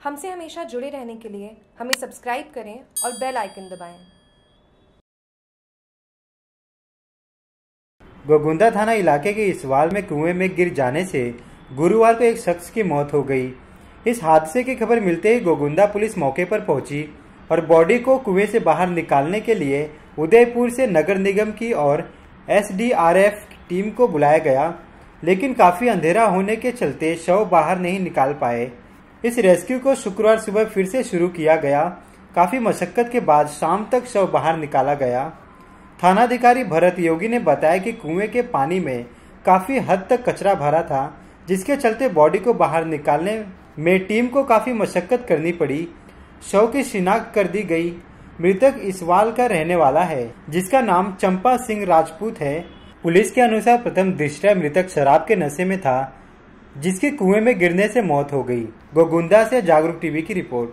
हमसे हमेशा जुड़े रहने के लिए हमें सब्सक्राइब करें और बेल आइकन दबाएँ। गोगुंदा थाना इलाके के इसवाल में कुएँ में गिर जाने से गुरुवार को एक शख्स की मौत हो गई इस हादसे की खबर मिलते ही गोगुंदा पुलिस मौके पर पहुँची और बॉडी को कुएँ से बाहर निकालने के लिए उदयपुर से नगर निगम की और एसडीआरएफ टीम को बुलाया गया, लेकिन काफ़ी अंधेरा होने के चलते शव बाहर नहीं निकाल पाए इस रेस्क्यू को शुक्रवार सुबह फिर से शुरू किया गया। काफ़ी मशक्कत के बाद शाम तक शव बाहर निकाला गया। थानाधिकारी भरत योगी ने बताया कि कुएँ के पानी में काफ़ी हद तक कचरा भरा था, जिसके चलते बॉडी को बाहर निकालने में टीम को काफ़ी मशक्कत करनी पड़ी। शव की शिनाख्त कर दी गई। मृतक इसवाल का रहने वाला है, जिसका नाम चंपा सिंह राजपूत है। पुलिस के अनुसार प्रथम दृष्टया मृतक शराब के नशे में था जिसके कुएँ में गिरने से मौत हो गई। गोगुंदा से जागरूक टीवी की रिपोर्ट।